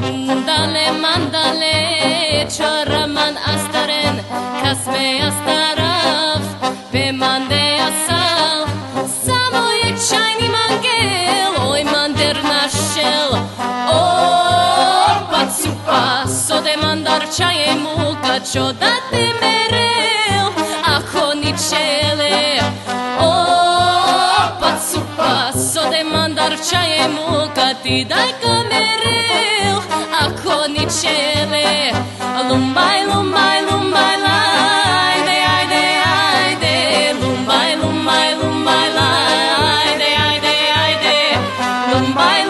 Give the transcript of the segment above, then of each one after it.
Mandale, mandale, choraman astaren, kasme astarav, bemande asal. Samo je čajni mangel, oj mander našel. O, pacupa, sode mandar čaje muka, čo da te merel, ako ni čele. O, pacupa, sode mandar čaje muka, ti daj kamerel, ako ni čele. Lumbaj, lumbaj, lumbaj, lajde, ajde, ajde, lumbaj, lumbaj, lumbaj, lajde, ajde, ajde, lumbaj,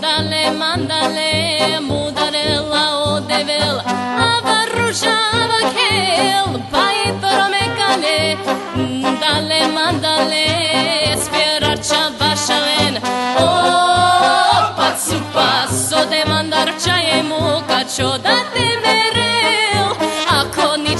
dale mandale, mudarela o devel, avarruja avakel, pai pero me kale, dale mandale, esfero chavashalen, o patsu paso de mandar chaye muka choda te merel, ako ni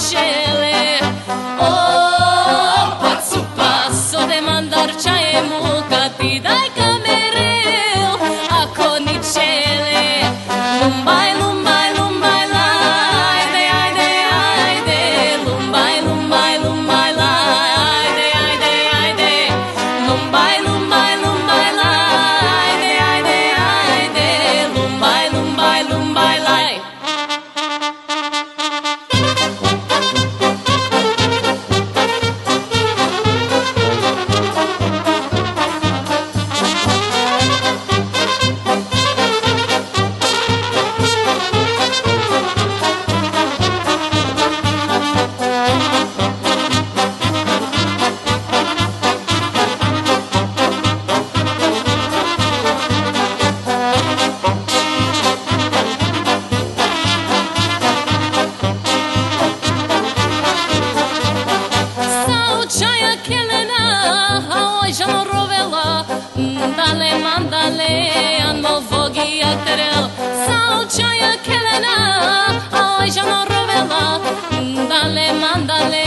žano rovela, mandale, mandale,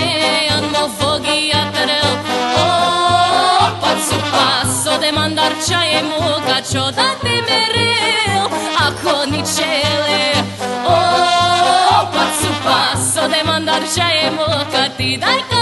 anmo vogi aterel. O, oh, pacu paso de mandar čaje muga, čoda te merel, ako ni Oh, O, pacu paso de mandar čaje muga, ti daj ka